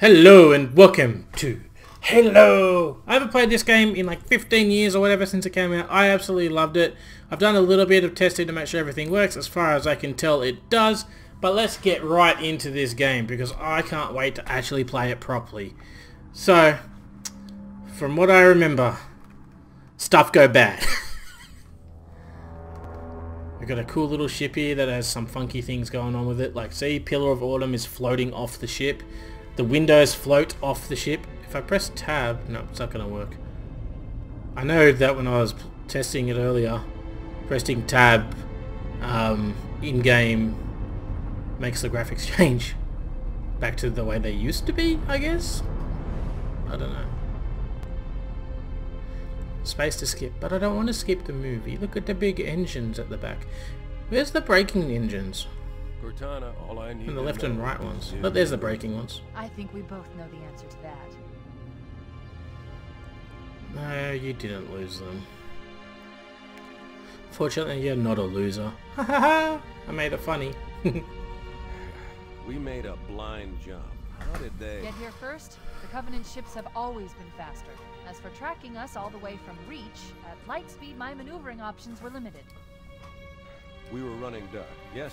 Hello and welcome to Halo! I haven't played this game in like 15 years or whatever since it came out. I absolutely loved it. I've done a little bit of testing to make sure everything works. As far as I can tell it does. But let's get right into this game because I can't wait to actually play it properly. So, from what I remember, stuff go bad. We've got a cool little ship here that has some funky things going on with it. Like, see, Pillar of Autumn is floating off the ship. The windows float off the ship. If I press tab, no, it's not going to work. I know that when I was testing it earlier, pressing tab um, in-game makes the graphics change back to the way they used to be, I guess? I don't know. Space to skip, but I don't want to skip the movie. Look at the big engines at the back. Where's the braking engines? Cortana, all I need And the left and right ones. But there's the braking ones. I think we both know the answer to that. No, you didn't lose them. Fortunately, you're not a loser. Ha ha ha! I made it funny. We made a blind jump. How did they? Get here first? The Covenant ships have always been faster. As for tracking us all the way from Reach, at light speed my maneuvering options were limited. We were running dark. Yes.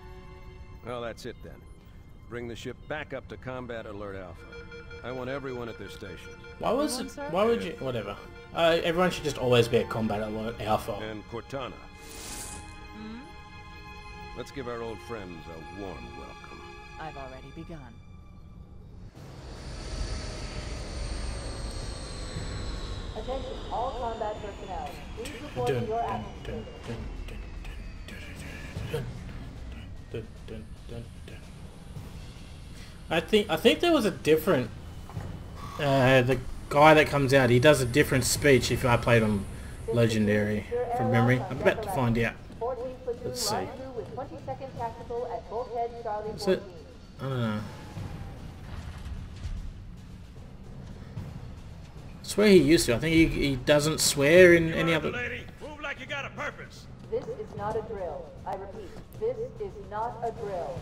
Well, that's it then. Bring the ship back up to combat alert alpha. I want everyone at their station. Why was it, why would you, whatever. Uh, everyone should just always be at combat alert alpha. And Cortana, Hmm? let's give our old friends a warm welcome. I've already begun. Attention, all combat personnel. Please report Dun, your dun, action dun, station. dun, dun, dun, dun. I think I think there was a different uh, the guy that comes out he does a different speech if I played on Legendary from memory. I'm about to find out. Let's see. rendezvous with 22nd Tactical at Bulkhead Charlie Is it? I don't know. I swear he used to. I think he, he doesn't swear in any other... lady. Move like you got a purpose. This is not a drill. I repeat, this is not a drill.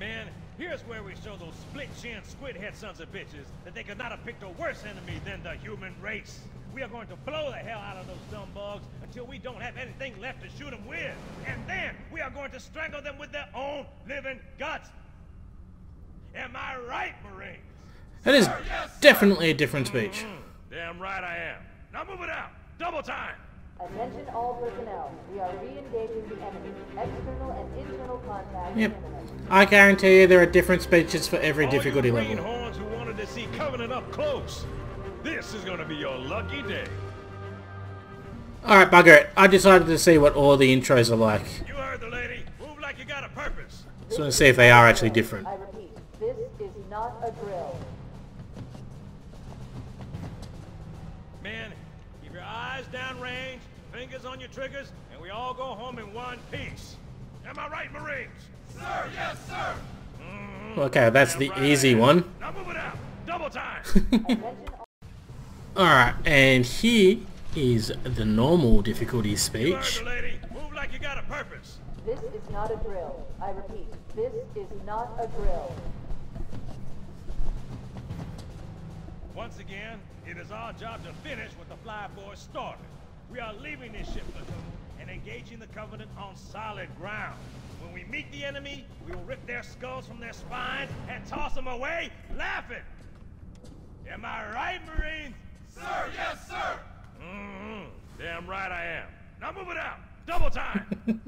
Man, here's where we show those split-chin, squid-head sons of bitches that they could not have picked a worse enemy than the human race. We are going to blow the hell out of those dumb bugs until we don't have anything left to shoot them with. And then we are going to strangle them with their own living guts. Am I right, Marines? That is definitely a different speech. Mm-hmm. Damn right I am. Now move it out. Double time. Attention all personnel. We are re-engaging the enemy. External and internal contact Yep. I guarantee you there are different speeches for every All difficulty you level. greenhorns who wanted to see Covenant up close. This is going to be your lucky day. Alright, bugger it. I decided to see what all the intros are like. You heard the lady. Move like you got a purpose. Just want to see if they are actually different. On your triggers, and we all go home in one piece. Am I right, Marines? Sir, yes, sir. Mm-hmm. Okay, that's the easy one. Now move it out. Double time. Alright, and here is the normal difficulty speech. the lady. Move like you got a purpose. This is not a drill. I repeat, this is not a drill. Once again, it is our job to finish what the Fly Boys started. We are leaving this ship Covenant on solid ground. When we meet the enemy, we will rip their skulls from their spines and toss them away, laughing. Am I right, Marines? Sir, yes, sir. Mm-hmm. Damn right I am. Now move it out. Double time.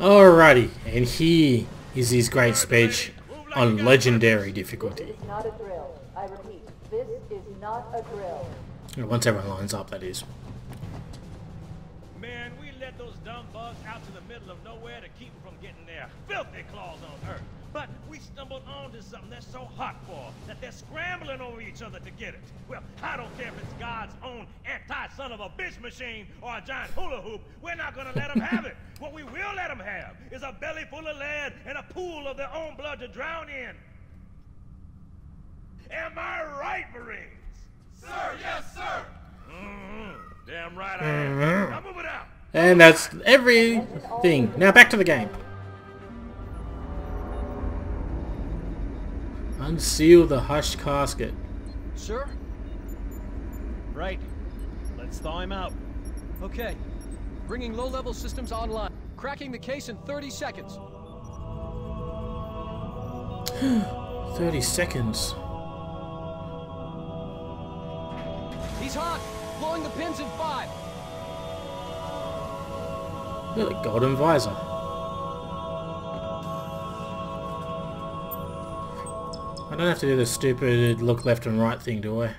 Alrighty, and here is his great speech on legendary This difficulty. is not a drill. I repeat, this is not a drill. Once everyone lines up, that is. We let those dumb bugs out to the middle of nowhere to keep them from getting their filthy claws on Earth. But we stumbled onto something they're so hot for that they're scrambling over each other to get it. Well, I don't care if it's God's own anti-son of a bitch machine or a giant hula hoop. We're not gonna let them have it. What we will let them have is a belly full of lead and a pool of their own blood to drown in. Am I right, Marines? Sir, yes, sir. Mm-hmm. Damn right I am. Now move it out. And that's everything. Now back to the game. Unseal the hushed casket. Sir? Right. Let's thaw him out. Okay. Bringing low-level systems online. Cracking the case in 30 seconds. 30 seconds. He's hot! Blowing the pins in five! Look at the golden visor. I don't have to do the stupid look left and right thing, do I?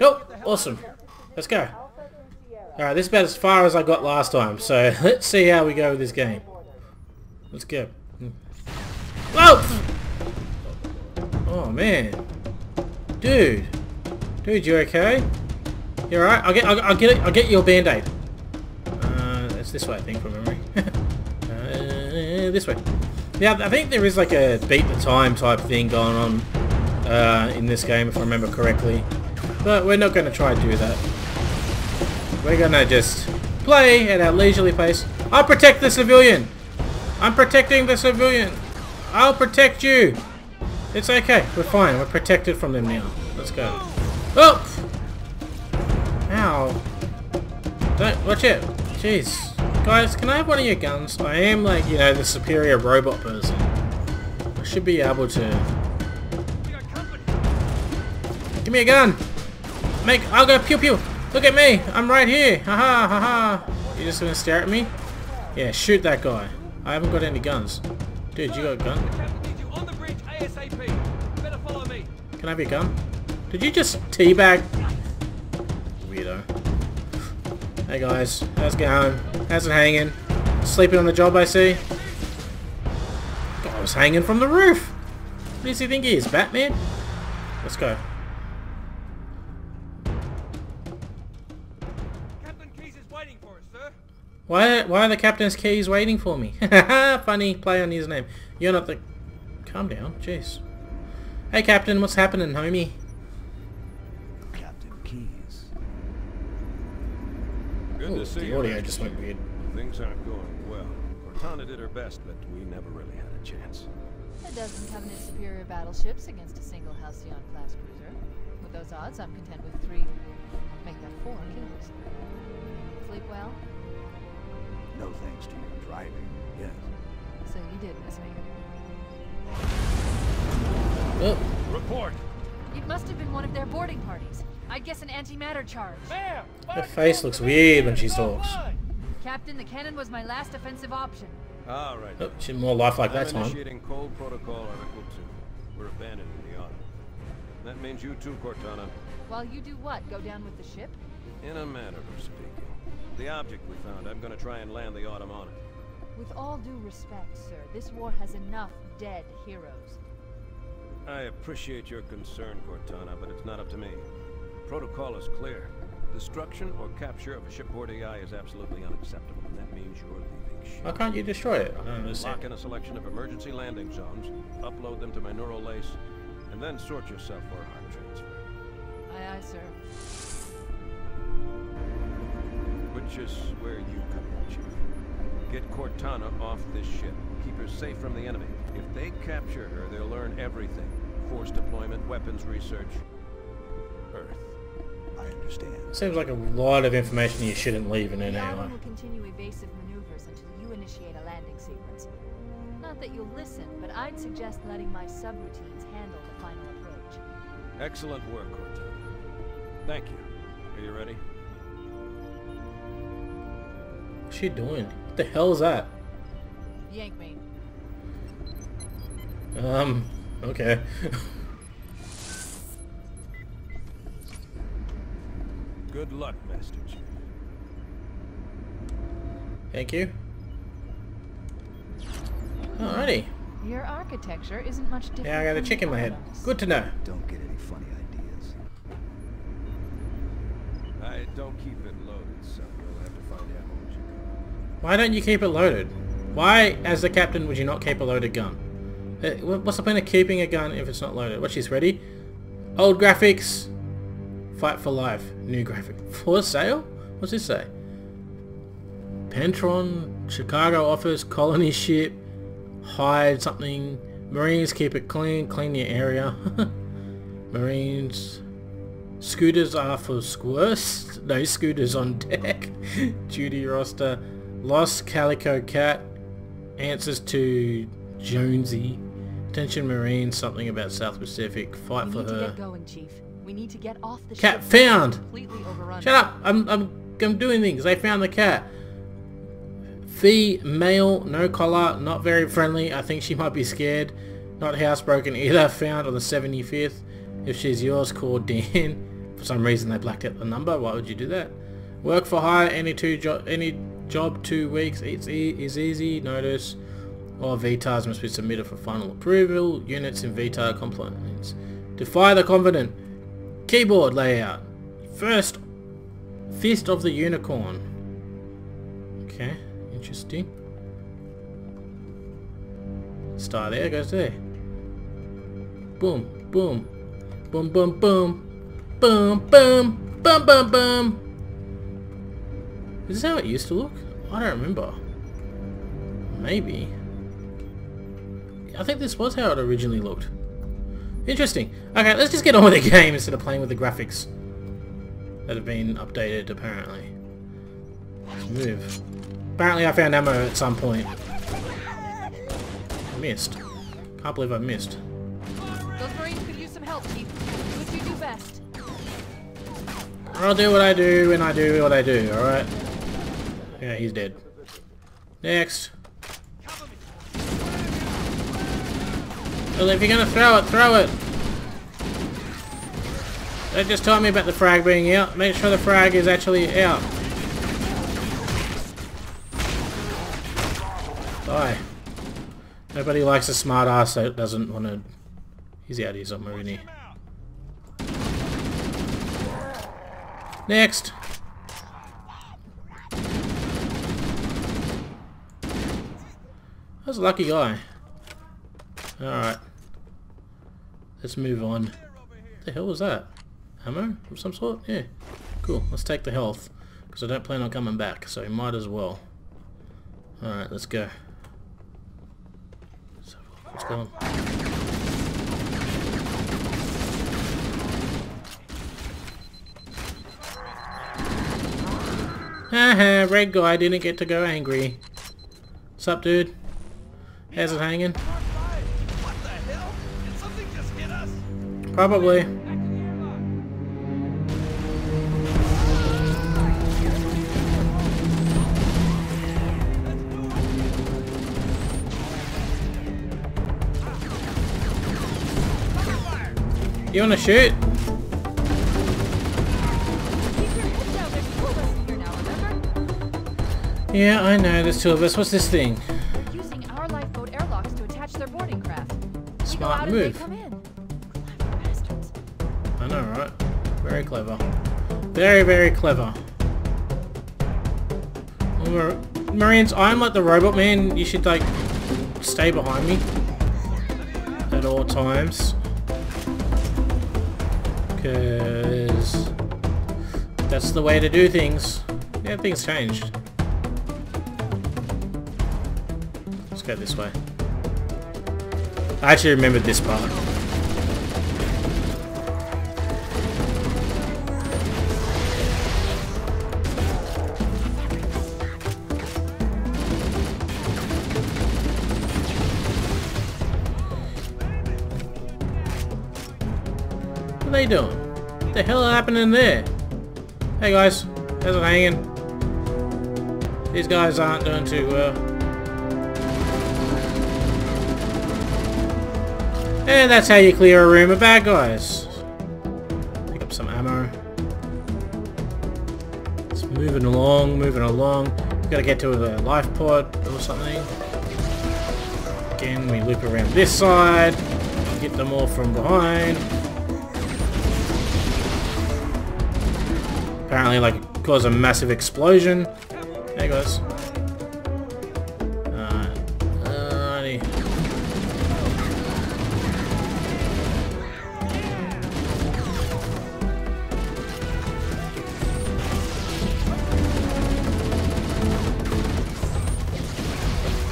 Oh, awesome. Let's go. Alright, this is about as far as I got last time, so let's see how we go with this game. Let's go. Whoa! Oh man. Dude. Dude, you okay? You alright? I'll get I'll, I'll get it I'll get your band-aid. Uh it's this way I think from memory. uh, this way. Yeah, I think there is like a beat the time type thing going on uh, in this game if I remember correctly. But we're not going to try to do that. We're going to just play at our leisurely pace. I'll protect the civilian! I'm protecting the civilian! I'll protect you! It's okay. We're fine. We're protected from them now. Let's go. Oh! Don't, watch it. Jeez. Guys, can I have one of your guns? I am like, you know, the superior robot person. I should be able to... Give me a gun! Make, I'll go pew pew! Look at me! I'm right here! Haha, haha! You just gonna stare at me? Yeah, shoot that guy. I haven't got any guns. Dude, you got a gun? Can I have your gun? Did you just teabag? Weirdo. Hey guys, how's it going? How's it hanging? Sleeping on the job, I see. God, I was hanging from the roof. What does he think he is, Batman? Let's go. Captain Keyes is waiting for us, sir. Why, why are the captain's keys waiting for me? Funny play on his name. You're not the... Calm down, jeez. Hey captain, what's happening, homie? Captain Keyes. Good Ooh, to see the you. audio just went weird. Things aren't going well. Cortana did her best, but we never really had a chance. A dozen Covenant superior battleships against a single Halcyon class cruiser. With those odds, I'm content with three, make that four kills. Sleep well? No thanks to your driving, yes. So you did miss me. Oh, Report. It must have been one of their boarding parties. I'd guess an antimatter charge. Ma'am. her face looks weird when she talks. Captain, the cannon was my last offensive option. All right. Oh, she's more lifelike that time. initiating Cole Protocol Article 2. We're abandoning the Autumn. That means you too, Cortana. While you do what? Go down with the ship? In a manner of speaking. The object we found, I'm gonna try and land the Autumn on it. With all due respect, sir, this war has enough dead heroes. I appreciate your concern, Cortana, but it's not up to me. Protocol is clear. Destruction or capture of a shipboard AI is absolutely unacceptable, and that means you're leaving ship. Why can't you destroy it? I don't Lock in a selection of emergency landing zones, upload them to my neural lace, and then sort yourself for a heart transfer. Aye, aye, sir. Which is where you come in, Chief. Get Cortana off this ship. Keep her safe from the enemy. If they capture her, they'll learn everything. Force deployment, weapons research. Earth. I understand. Seems like a lot of information you shouldn't leave in an The AI. will continue evasive maneuvers until you initiate a landing sequence. Not that you'll listen, but I'd suggest letting my subroutines handle the final approach. Excellent work, Cortana. Thank you. Are you ready? What's she doing? What the hell is that? Yank me. Um, okay. Good luck, Master Chief. Thank you. Alrighty. Your architecture isn't much different. Yeah, I got a from chick in my head. Good to know. Don't get any funny ideas. I don't keep it loaded, so you'll have to find ammo as you go. Why don't you keep it loaded? Why, as the captain, would you not keep a loaded gun? Uh, What's the point of keeping a gun if it's not loaded? Watch this, ready? Old graphics. Fight for life. New graphic. For sale? What's this say? Pentron, Chicago office, colony ship, hide something. Marines keep it clean, clean your area. Marines. Scooters are for squirts. No scooters on deck. Duty roster. Lost Calico Cat. Answers to Jonesy. Attention Marines. Something about South Pacific. Fight We for her. get going, Chief. We need to get off the Cat ship. found! Shut up! I'm, I'm, I'm doing things. They found the cat. Female, no collar, not very friendly. I think she might be scared. Not housebroken either. Found on the 75th. If she's yours, call Dan. For some reason they blacked out the number. Why would you do that? Work for hire. Any two jo any job two weeks. It's e is easy. Notice. All VTARs must be submitted for final approval. Units in VTAR compliance. Defy the Covenant. Keyboard layout. First Fist of the Unicorn. Okay, interesting. Star there goes there. Boom, boom. Boom, boom, boom. Boom, boom. Boom, boom, boom. Is this how it used to look? I don't remember. Maybe. I think this was how it originally looked. Interesting. Okay, let's just get on with the game instead of playing with the graphics that have been updated apparently. Let's move. Apparently I found ammo at some point. I missed. Can't believe I missed. Those Marines could use some help, Chief. Do what you do best. I'll do what I do and I do what I do, alright? Yeah, he's dead. Next. Well, if you're gonna throw it, throw it! Don't just tell me about the frag being out. Make sure the frag is actually out. Die. Nobody likes a smart ass that doesn't want to... He's out here somewhere, isn't he? Next. That was a lucky guy. Alright. Let's move on. What the hell was that? Ammo of some sort? Yeah. Cool. Let's take the health. Because I don't plan on coming back, so might as well. Alright, let's go. Look. What's going on? Haha, red guy didn't get to go angry. Sup, dude? How's it hanging? Probably. You wanna shoot? Keep your head. There's two of us in here now, remember? Yeah, I know, there's two of us. What's this thing? They're using clever. Very, very clever. Mar- Marines, I'm like the robot man. You should, like, stay behind me at all times. Because that's the way to do things. Yeah, things changed. Let's go this way. I actually remembered this part. They doing? What the hell happening there? Hey guys, how's it hanging? These guys aren't doing too well. And that's how you clear a room of bad guys. Pick up some ammo. It's moving along, moving along. Gotta get to the life pod or something. Again, we loop around this side. Get them all from behind. Apparently, like, cause a massive explosion. Alright. Alrighty.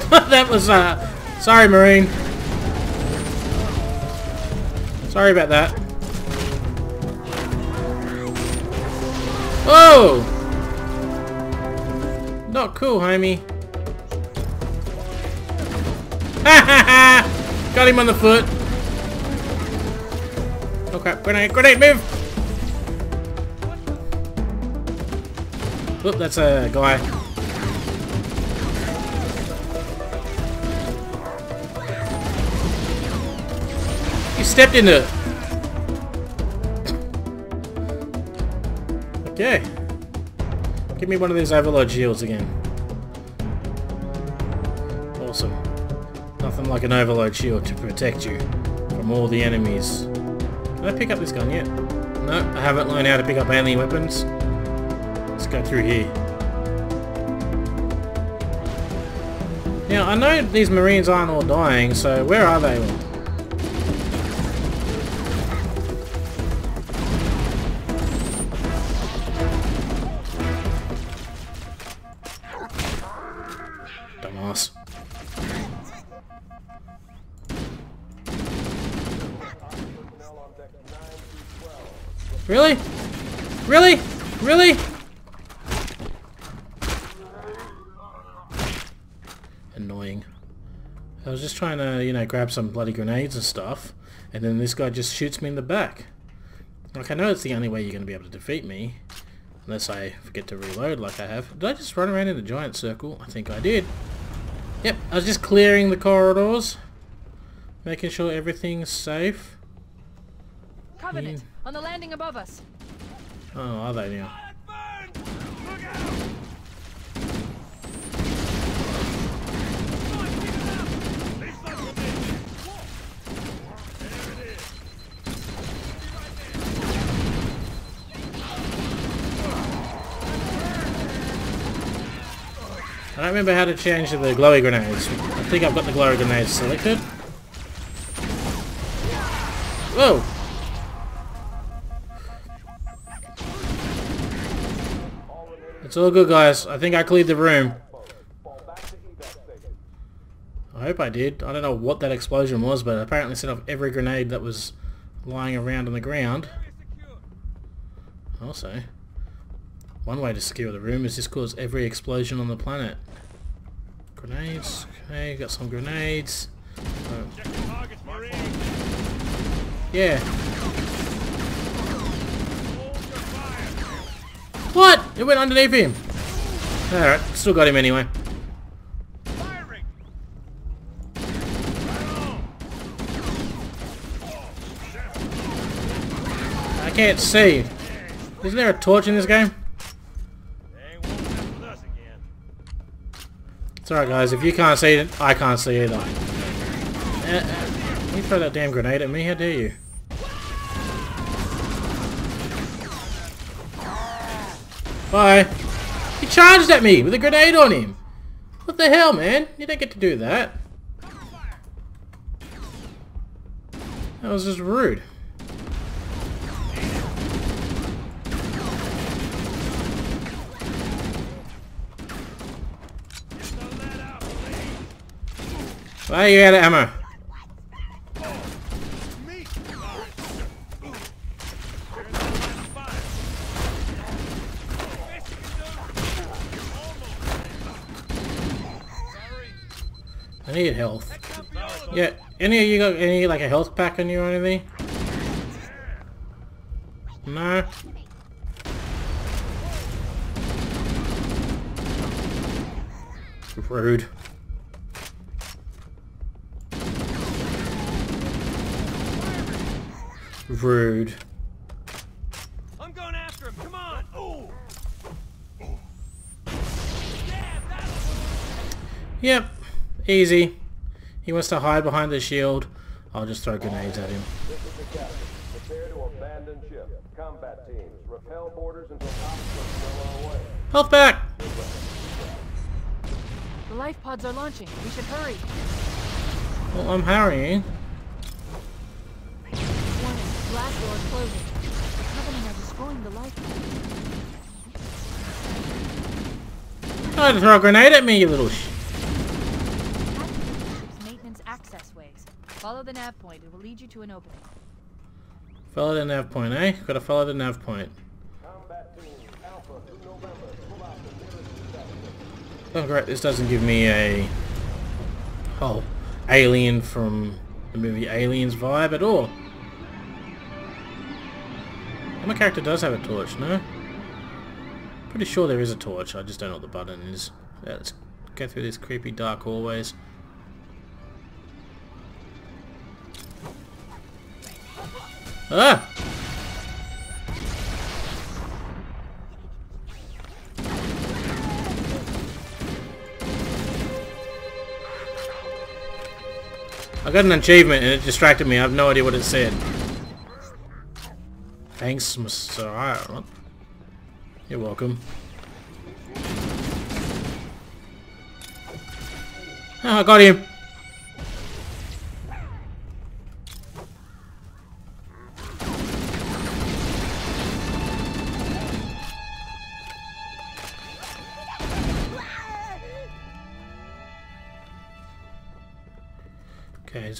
that was, uh... Sorry, Marine. Sorry about that. Not cool, homie. Ha ha ha! Got him on the foot. Crap, grenade, grenade, move! Oop, that's a guy. You stepped into it. Okay. Me one of these overload shields again. Awesome. Nothing like an overload shield to protect you from all the enemies. Can I pick up this gun yet? No, I haven't learned how to pick up alien weapons. Let's go through here. Now, I know these marines aren't all dying, so where are they all? Really? Really? Really? Annoying. I was just trying to, you know, grab some bloody grenades and stuff, and then this guy just shoots me in the back. Like, I know it's the only way you're going to be able to defeat me, unless I forget to reload like I have. Did I just run around in a giant circle? I think I did. Yep, I was just clearing the corridors, making sure everything's safe. Covenant, on the landing above us. Oh, are they now? I don't remember how to change the glowy grenades. I think I've got the glowy grenades selected. Whoa! It's all good, guys. I think I cleared the room. I hope I did. I don't know what that explosion was, but apparently set off every grenade that was lying around on the ground. Also, one way to secure the room is just cause every explosion on the planet. Grenades. Okay, got some grenades. Uh, yeah. What? It went underneath him. Alright, still got him anyway. I can't see. Isn't there a torch in this game? It's alright guys, if you can't see it, I can't see either. Uh, uh, you throw that damn grenade at me, how dare you? Bye. He charged at me with a grenade on him. What the hell, man? You don't get to do that. That was just rude. Why are you out of ammo? I need health. Yeah, any of you got any like a health pack on you or anything? No. Rude. Rude. I'm going after him. Come on. Oh. Yep, easy. He wants to hide behind the shield. I'll just throw grenades at him. This is the captain. Prepare to abandon ship. Combat teams, repel boarders until obstacles are away. Health back! The life pods are launching. We should hurry. Well, I'm hurrying. Warning, blast door closing. The Covenant are destroying the life pod. Try to throw a grenade at me, you little sh... Follow the nav point. It will lead you to an opening. Follow the nav point, eh? Gotta follow the nav point. Combat teams, Alpha through November. Pull out the nearest sector. Oh great, this doesn't give me a... Oh, alien from the movie Aliens vibe at all. And my character does have a torch, no? Pretty sure there is a torch, I just don't know what the button is. Yeah, let's go through these creepy dark hallways. Ah! I got an achievement and it distracted me. I have no idea what it said. Thanks, Mr. You're welcome. Oh, I got him.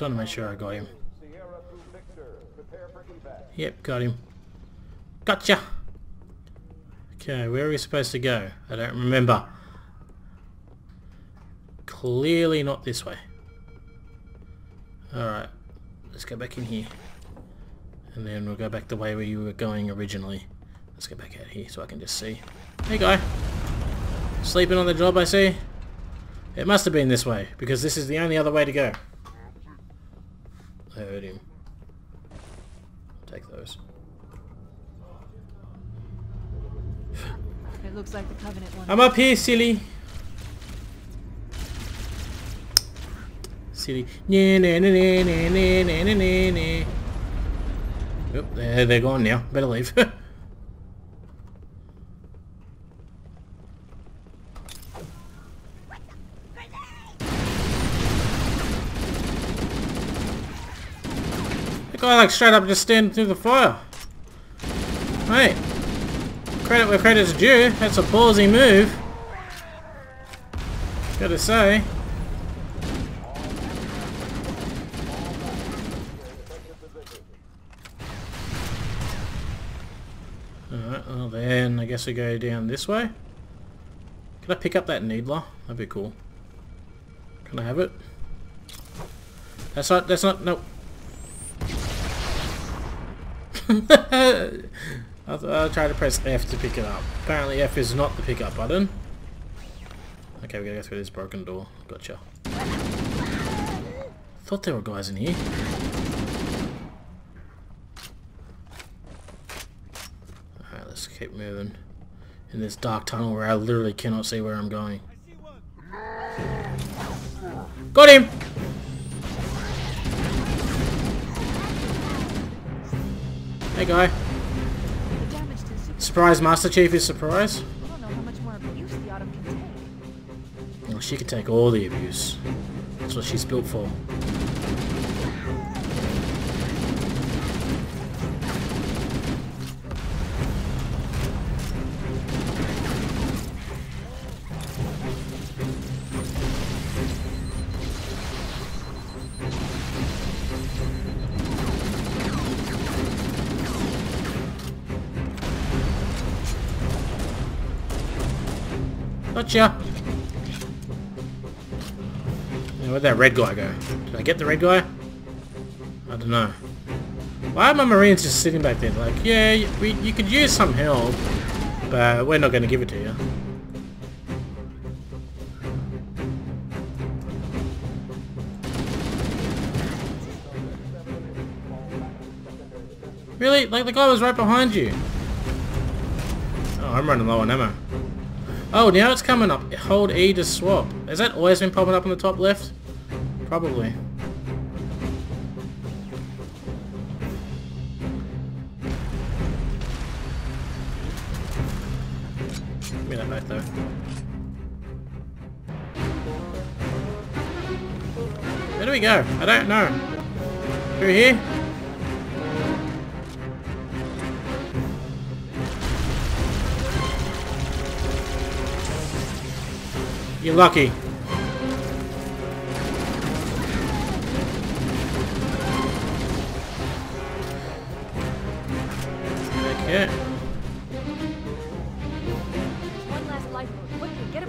Just want to make sure I got him. Yep, got him. Gotcha! Okay, where are we supposed to go? I don't remember. Clearly not this way. Alright, let's go back in here. And then we'll go back the way we were going originally. Let's get back out here so I can just see. Hey guy! Sleeping on the job I see? It must have been this way, because this is the only other way to go. I heard him. Take those. It looks like the Covenant one. I'm up here, silly. Silly. Nah, nah, nah, nah, nah, nah, nah, nah, nah. Oop, they're, they're gone now. Better leave. like straight up just standing through the fire. Hey. Credit where credit's due. That's a ballsy move. Gotta say. Alright, well then I guess we go down this way. Can I pick up that needler? That'd be cool. Can I have it? That's not, that's not, nope. I'll, I'll try to press F to pick it up. Apparently F is not the pickup button. Okay, we gotta go through this broken door. Gotcha. Thought there were guys in here. Alright, let's keep moving. In this dark tunnel where I literally cannot see where I'm going. Got him! Hey, guy. Surprise, Master Chief is surprise. She can take all the abuse. That's what she's built for. Gotcha! Yeah, where'd that red guy go? Did I get the red guy? I don't know. Why are my marines just sitting back there like, yeah, we, you could use some help, but we're not going to give it to you. Really? Like the guy was right behind you. Oh, I'm running low on ammo. Oh, now it's coming up. Hold E to swap. Has that always been popping up on the top left? Probably. Give me that back though. Where do we go? I don't know. Through here?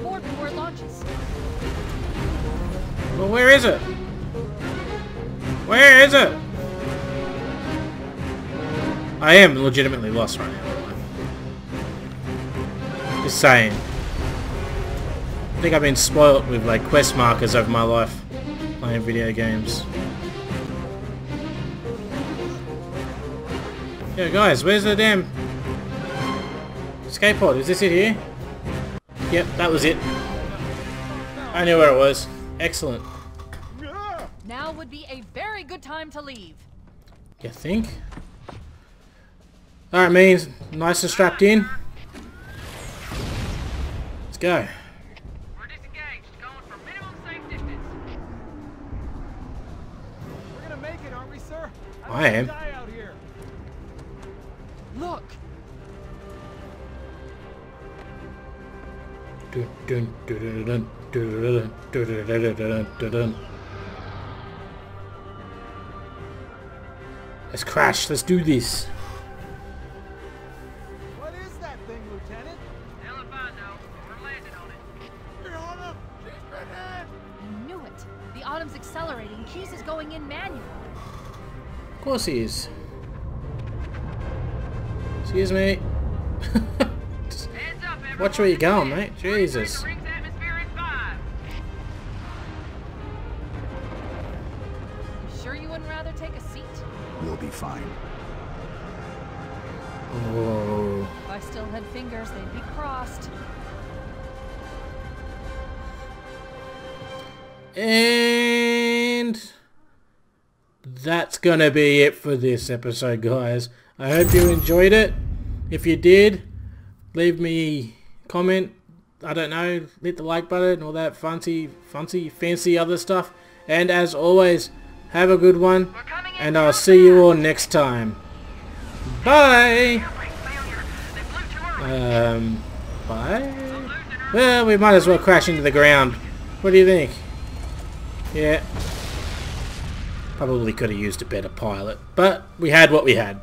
Aboard before it launches. Well, where is it? Where is it? I am legitimately lost right now. Just saying. I think I've been spoilt with like quest markers over my life playing video games. Yo guys, where's the damn escape pod? Is this it here? Yep, that was it. I knew where it was. Excellent. Now would be a very good time to leave. You think? Alright, means nice and strapped in. Let's go. I am. Look! Dun, dun, dun, dun, dun, dun, dun, dun, dun, dun, dun. Let's crash. Let's do this. Of course he is. Excuse me. Up. Watch where you're going, mate. Jesus. Rings atmosphere in five. You sure you wouldn't rather take a seat? We'll be fine. Whoa. If I still had fingers, they'd be crossed. And that's gonna be it for this episode, guys. I hope you enjoyed it. If you did, leave me a comment. I don't know, hit the like button, all that fancy, fancy, fancy other stuff. And as always, have a good one, We're coming in. and I'll see you all next time. Bye. Airbrake failure. They flew too early. Um, bye. Well, we might as well crash into the ground. What do you think? Yeah. Probably could have used a better pilot, but we had what we had.